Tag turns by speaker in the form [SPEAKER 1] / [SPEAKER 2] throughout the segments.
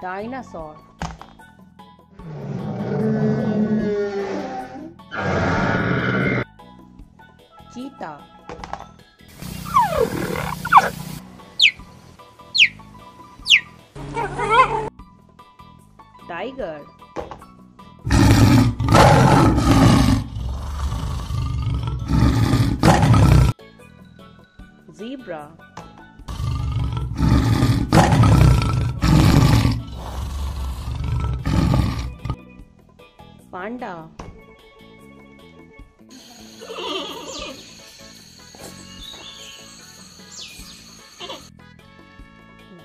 [SPEAKER 1] dinosaur. Cheetah. Tiger. Zebra panda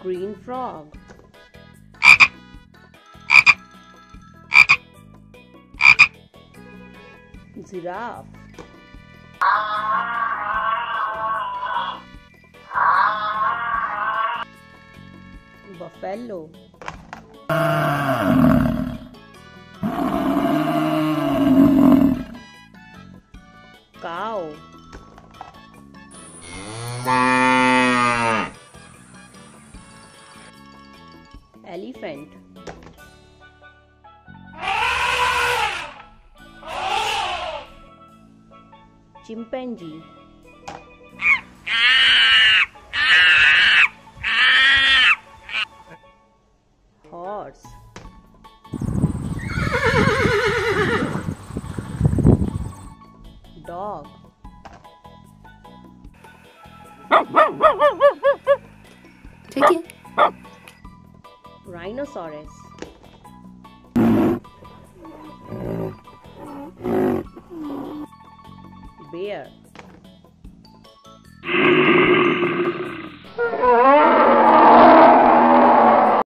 [SPEAKER 1] green frog. Giraffe. Buffalo cow elephant. Chimpanzee dog.
[SPEAKER 2] Taking
[SPEAKER 1] Rhinoceros. Bear.